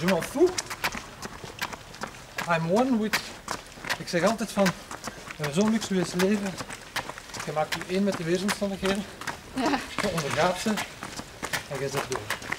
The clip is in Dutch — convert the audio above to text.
Je m'en fous. I'm one with... Ik zeg altijd van, zo'n luxueus leven. Je maakt je één met de weersomstandigheden. Ja. Je ondergaat ze en je zet door.